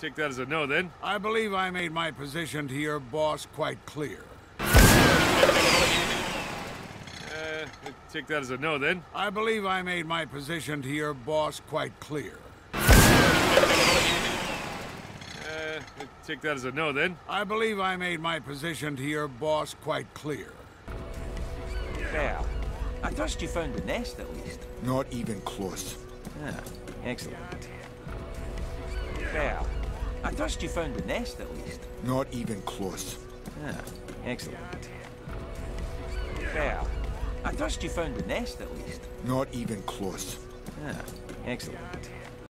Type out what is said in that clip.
take that as a no then. I believe I made my position to your boss quite clear. Uh, take that as a no then. I believe I made my position to your boss quite clear. Uh, take that as a no then. I believe I made my position to your boss quite clear. Well, I trust you found the nest at least. Not even close. Ah, excellent. Well, I trust you found the nest at least. Not even close. Ah, excellent. Well, I trust you found the nest at least. Not even close. Ah, excellent.